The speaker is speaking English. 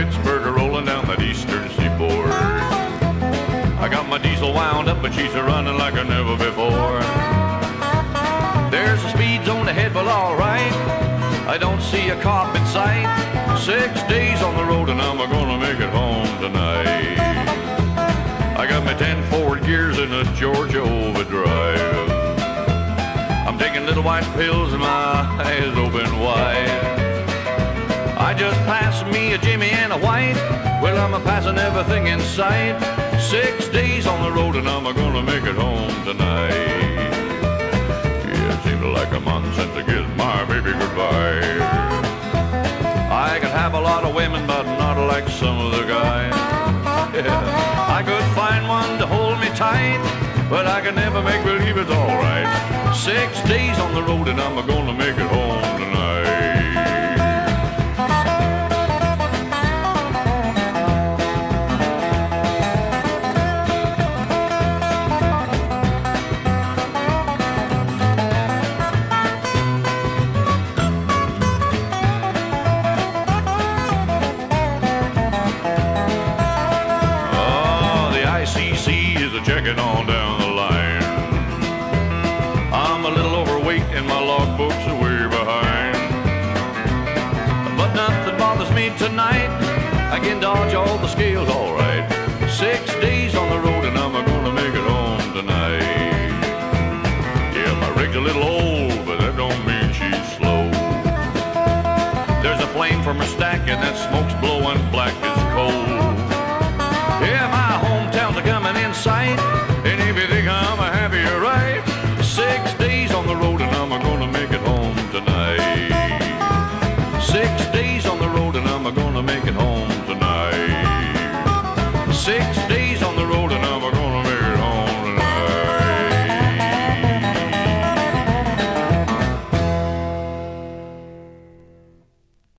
Pittsburgh, rolling down that eastern seaboard. I got my diesel wound up, but she's a running like I never before. There's a speed zone ahead, but all right. I don't see a cop in sight. Six days on the road, and I'm gonna make it home tonight. I got my ten forward gears in a Georgia overdrive. I'm taking little white pills, and my eyes white. Well, I'm a passing everything in sight. Six days on the road, and I'm a gonna make it home tonight. Yeah, it seems like a month since I kissed my baby goodbye. I could have a lot of women, but not like some of the guys. Yeah, I could find one to hold me tight, but I can never make believe it's alright. Six days on the road, and I'm gonna Is a checking on down the line. I'm a little overweight and my logbooks way behind. But nothing bothers me tonight. I can dodge all the scales all right. Six days on the road and I'm gonna make it home tonight. Yeah, my rig's a little old, but that don't mean she's slow. There's a flame from her stack and that smoke